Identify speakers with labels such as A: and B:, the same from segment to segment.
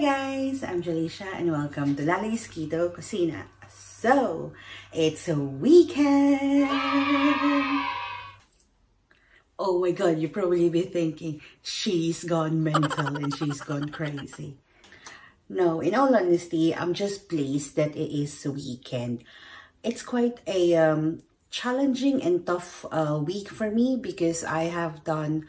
A: guys, I'm Jalisha and welcome to Lally's Keto Kusina. So, it's a weekend! Oh my god, you probably be thinking, she's gone mental and she's gone crazy. No, in all honesty, I'm just pleased that it is a weekend. It's quite a um, challenging and tough uh, week for me because I have done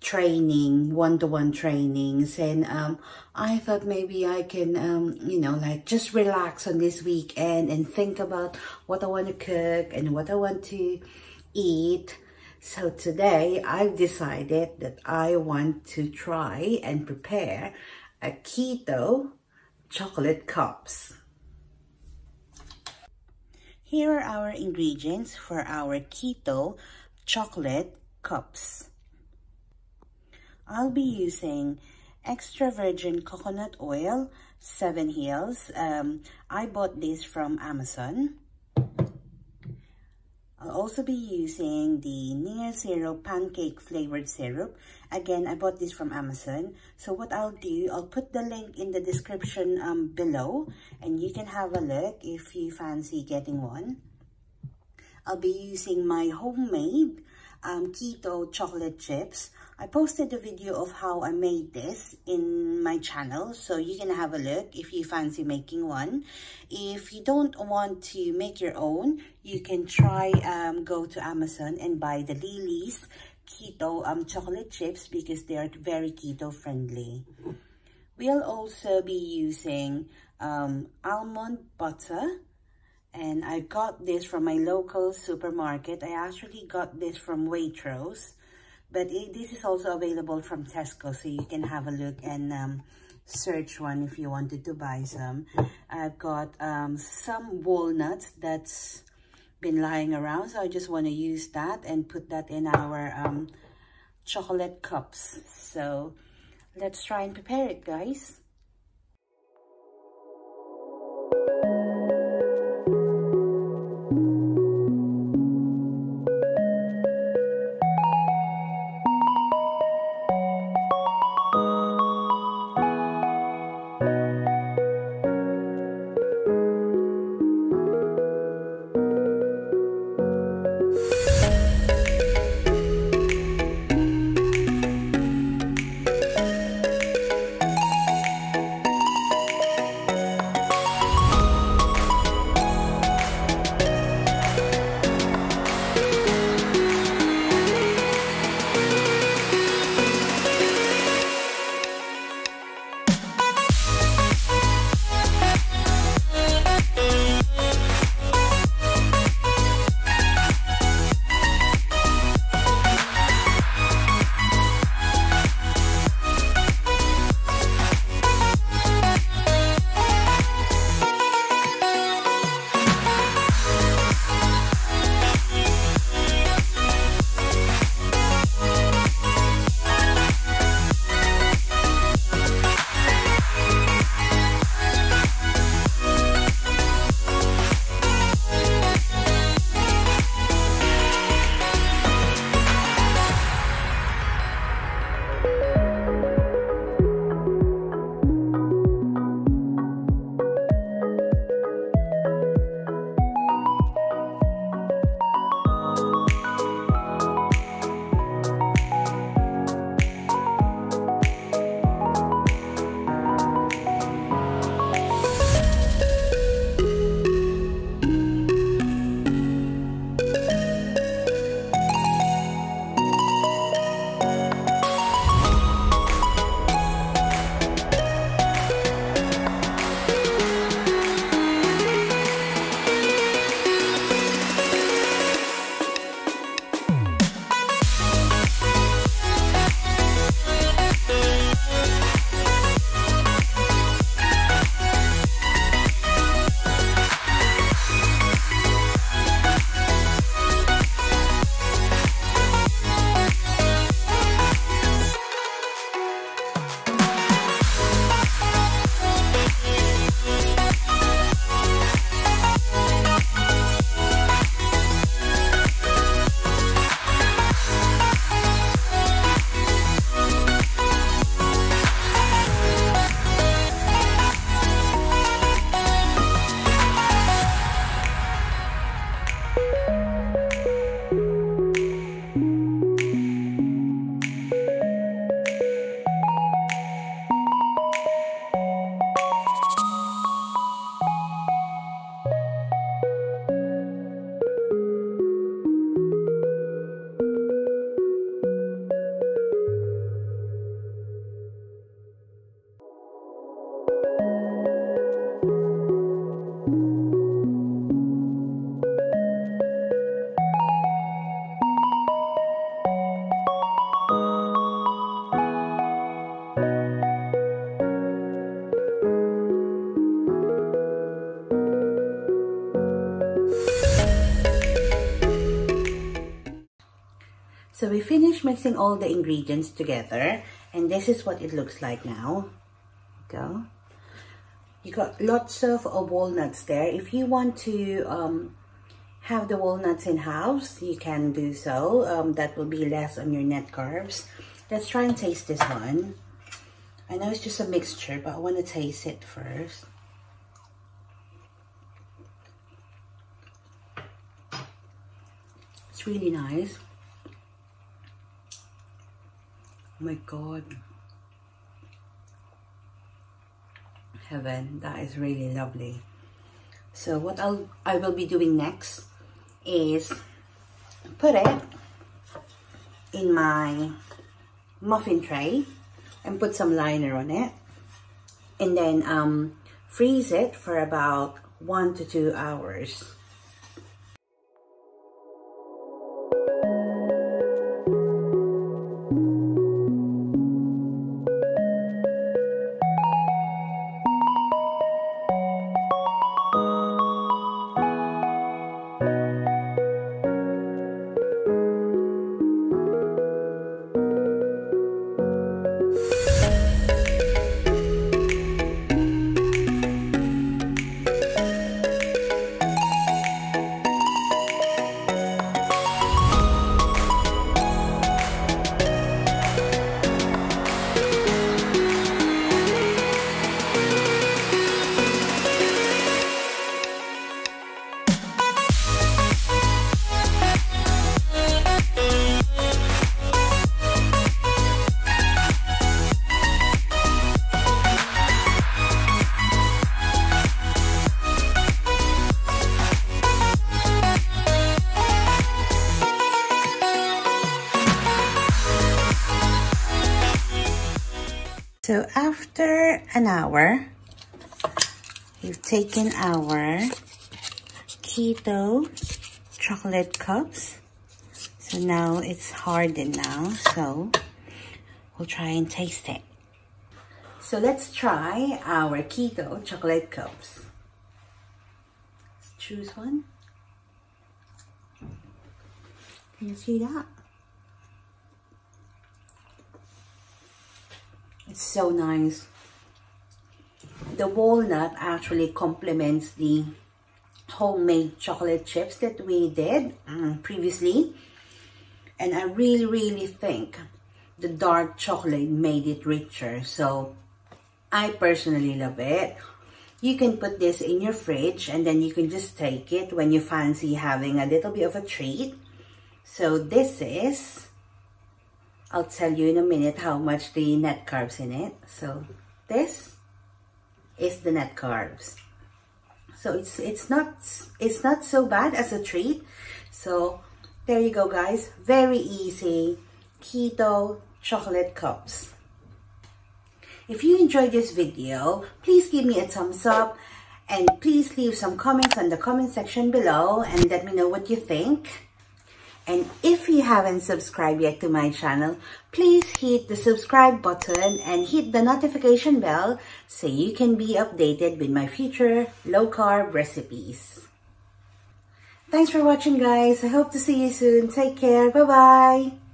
A: training, one-to-one -one trainings. And um, I thought maybe I can, um, you know, like just relax on this weekend and think about what I want to cook and what I want to eat. So today I've decided that I want to try and prepare a keto chocolate cups. Here are our ingredients for our keto chocolate cups. I'll be using extra virgin coconut oil, Seven Hills. Um, I bought this from Amazon. I'll also be using the Near Zero Pancake Flavored Syrup. Again, I bought this from Amazon. So what I'll do, I'll put the link in the description um, below and you can have a look if you fancy getting one. I'll be using my homemade um, keto chocolate chips. I posted a video of how I made this in my channel, so you can have a look if you fancy making one. If you don't want to make your own, you can try um, go to Amazon and buy the Lily's keto um, chocolate chips because they are very keto friendly. We'll also be using um, almond butter and I got this from my local supermarket. I actually got this from Waitrose, but it, this is also available from Tesco, so you can have a look and um, search one if you wanted to buy some. I've got um, some walnuts that's been lying around, so I just want to use that and put that in our um, chocolate cups. So let's try and prepare it, guys. So we finished mixing all the ingredients together and this is what it looks like now. Go. You got lots of uh, walnuts there. If you want to um, have the walnuts in house, you can do so. Um, that will be less on your net carbs. Let's try and taste this one. I know it's just a mixture, but I want to taste it first. It's really nice. Oh my god. Heaven, that is really lovely. So what I'll I will be doing next is put it in my muffin tray and put some liner on it and then um, freeze it for about one to two hours. So after an hour, we've taken our keto chocolate cups. So now it's hardened now, so we'll try and taste it. So let's try our keto chocolate cups. Let's choose one. Can you see that? It's so nice. The walnut actually complements the homemade chocolate chips that we did um, previously. And I really, really think the dark chocolate made it richer. So I personally love it. You can put this in your fridge and then you can just take it when you fancy having a little bit of a treat. So this is I'll tell you in a minute how much the net carbs in it. So this is the net carbs. So it's it's not it's not so bad as a treat. So there you go guys. Very easy keto chocolate cups. If you enjoyed this video, please give me a thumbs up and please leave some comments on the comment section below and let me know what you think. And if you haven't subscribed yet to my channel, please hit the subscribe button and hit the notification bell so you can be updated with my future low-carb recipes. Thanks for watching guys. I hope to see you soon. Take care. Bye-bye.